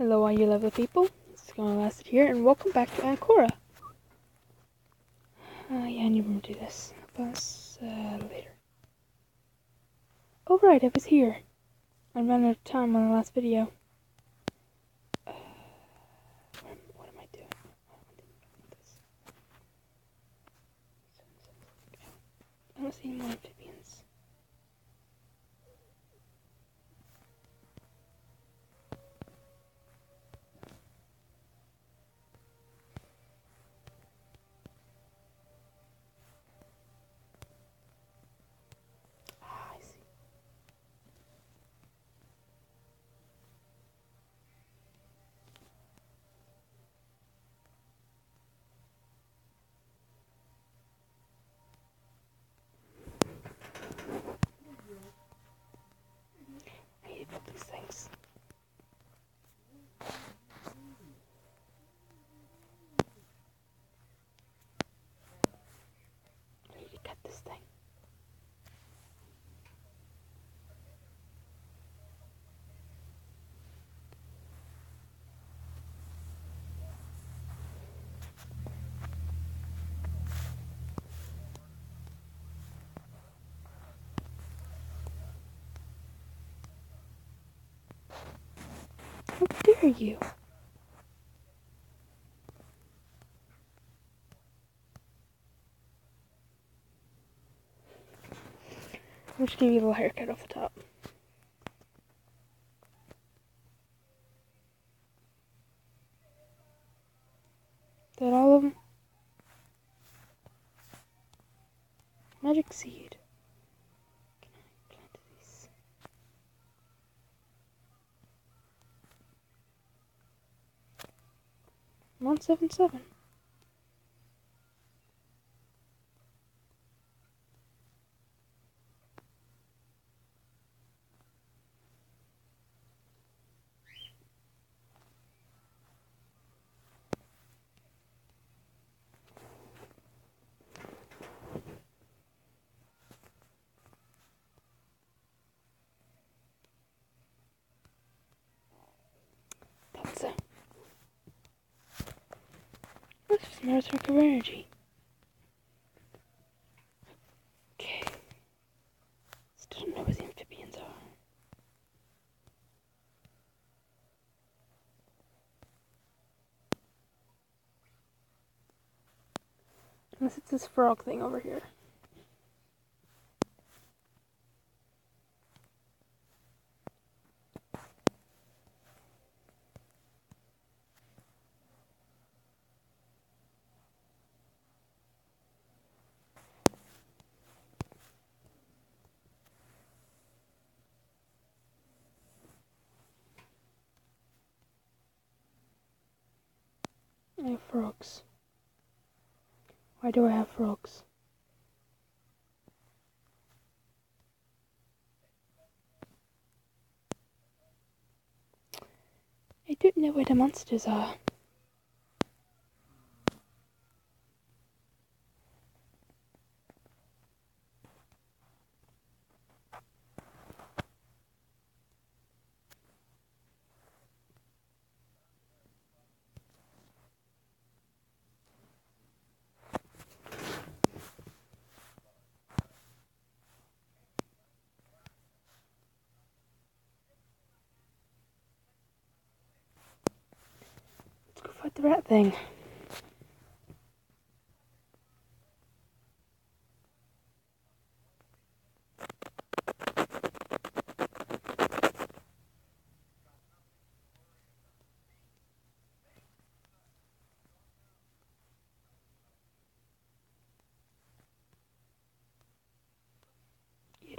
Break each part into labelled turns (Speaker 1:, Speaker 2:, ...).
Speaker 1: Hello, all you lovely people. It's to last here, and welcome back to Ankora. Uh, yeah, I need to do this. Plus, uh, later. Oh, right, I was here. I ran out of time on the last video. Uh, what, am, I doing? I don't see any more amphibians. Ah, I see. I hate these things. I need to cut this thing. Dare you? I'm just gonna give you a little haircut off the top. Is that all of them? Magic seed. Can I plant these? One seven seven. That's it. Another source of energy. Okay. Still don't know where the amphibians are. Unless it's this frog thing over here. I have frogs. Why do I have frogs? I don't know where the monsters are. Let's go fight the rat thing. You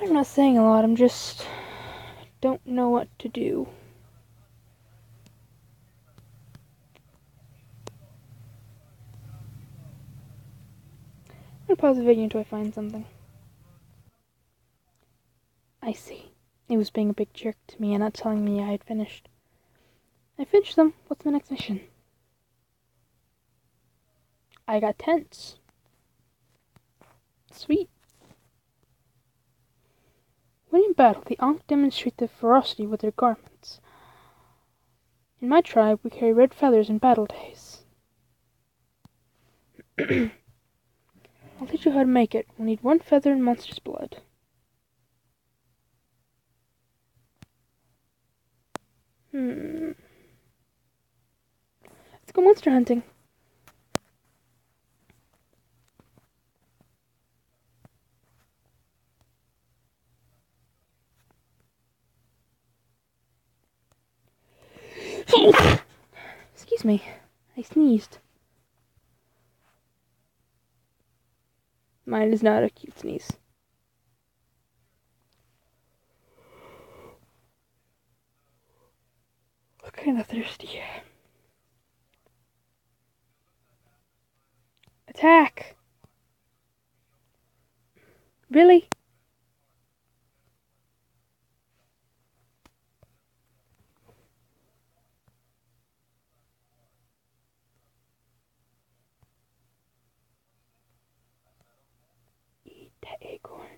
Speaker 1: I'm not saying a lot, I'm just don't know what to do. I'm gonna pause the video until I find something. I see. He was being a big jerk to me and not telling me I had finished. I finished them. What's my next mission? I got tents. Sweet. When in battle, the Ankh demonstrate their ferocity with their garments. In my tribe, we carry red feathers in battle days. I'll teach you how to make it. We'll need one feather and monster's blood. Hmm. Let's go monster hunting. Me. I sneezed. Mine is not a cute sneeze. Kind of thirsty. Attack! Really? Eat that acorn.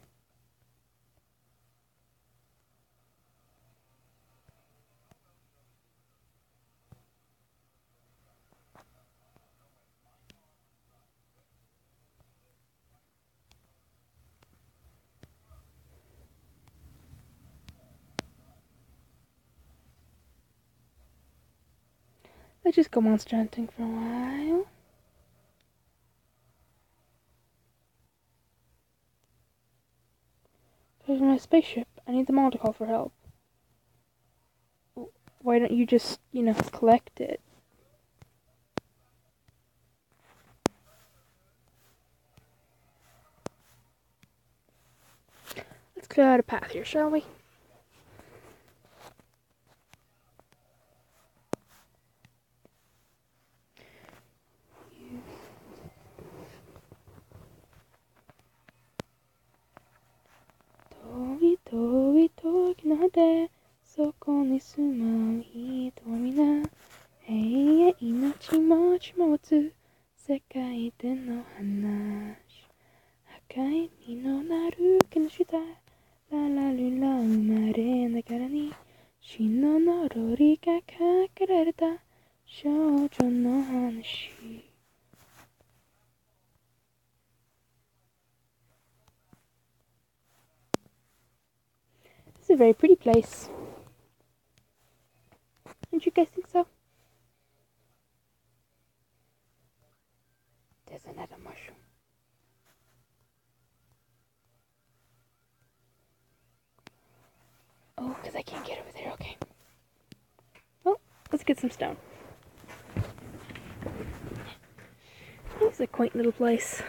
Speaker 1: Let's just go monster hunting for a while. There's my spaceship. I need them all to call for help. Why don't you just, you know, collect it? Let's clear out a path here, shall we? ラルラ生まれながらに死の呪いがかけられた少女の話 This is a very pretty place. Don't you guys think so? There's another mushroom. Oh, because I can't get over there. Okay. Well, let's get some stone. Is a quaint little place.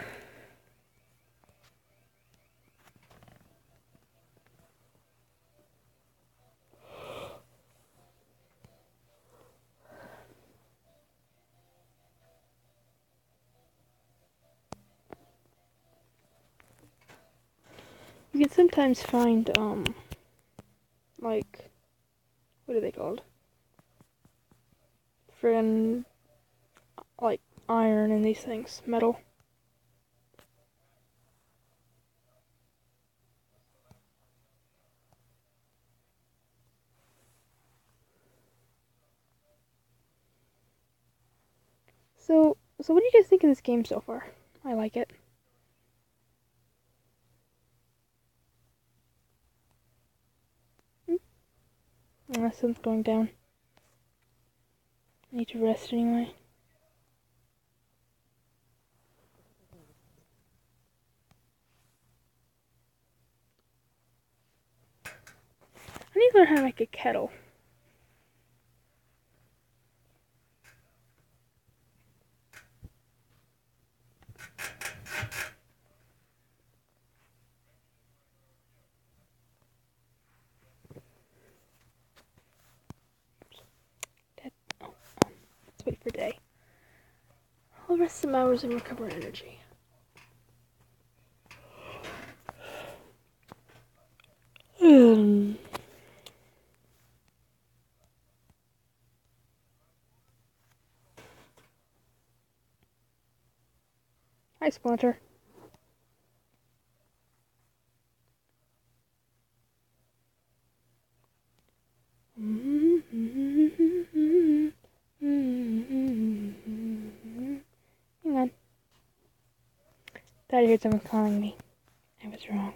Speaker 1: You can sometimes find, um, like, what are they called? Friggin', like, iron and these things, metal. So, so what do you guys think of this game so far? I like it. The sun's going down. I need to rest anyway. I need to learn how to make a kettle. rest some hours and recover energy. Um. Hi, Splinter. Hang on. Heard someone calling me. I was wrong.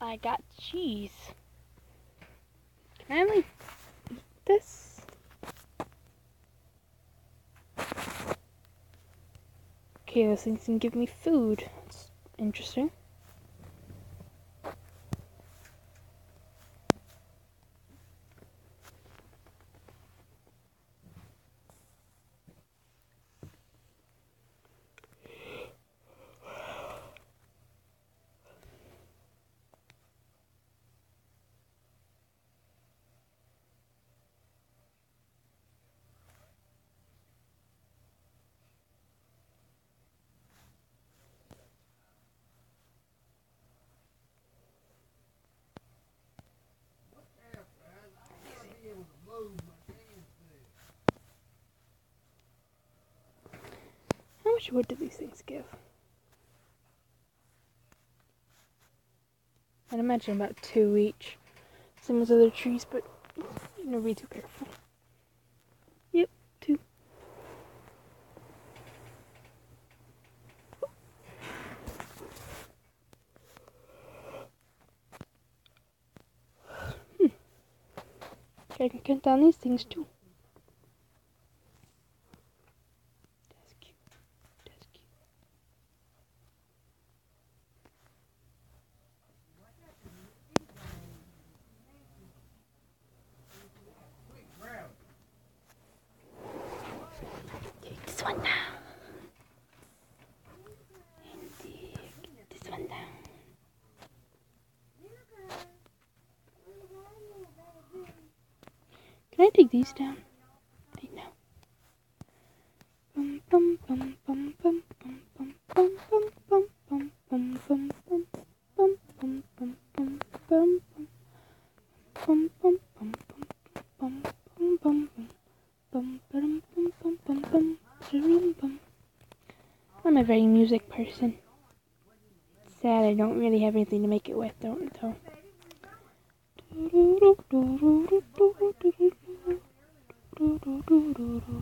Speaker 1: I got cheese. Can I like eat this? Okay, those things can give me food. That's interesting. Wood do these things give? I'd imagine about two each. Same as other trees, but you know, be too careful. Yep, two. Hmm. I can count down these things too. That's cute. That's cute. Take this one down. And take this one down. Can I take these down? Bum bum I'm a very music person. Sad I don't really have anything to make it with, don't though. My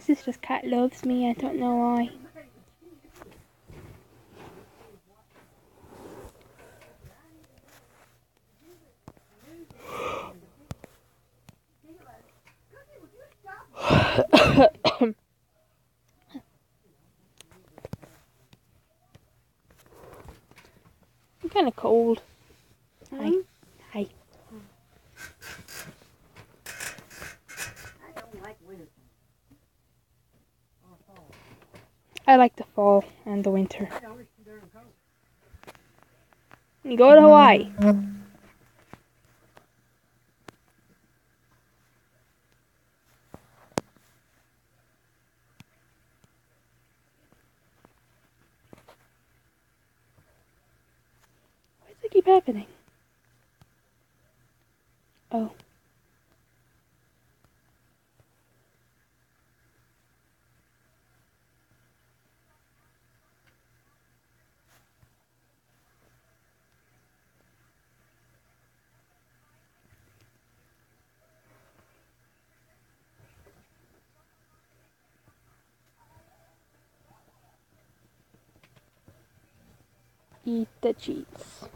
Speaker 1: sister's cat loves me, I don't know why. I'm kind of cold. Hi. Hi.
Speaker 2: I don't like winter. Or fall.
Speaker 1: I like the fall and the winter.
Speaker 2: I always too darn cold.
Speaker 1: You go to Hawaii. Why does it keep happening? Oh. Eat the cheese.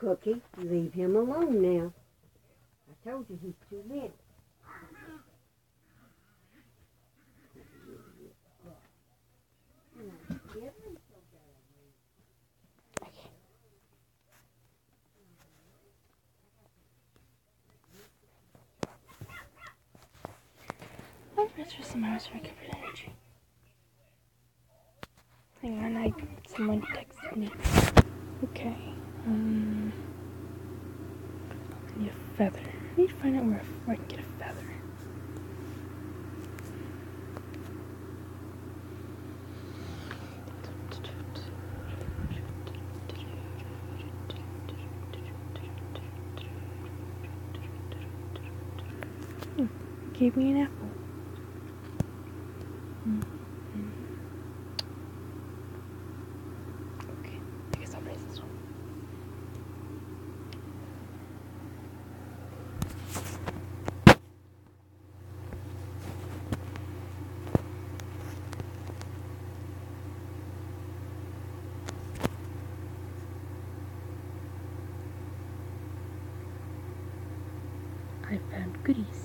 Speaker 2: Cookie, leave him alone now. I told you he's too little.
Speaker 1: That's just some hours for recovered energy. Hang on, I someone texted me. Okay. Um, I need a feather. I need to find out where, where I can get a feather. Hmm, Gave me an apple. Mm, mm. Okay, I guess I'll raise this one. I found goodies.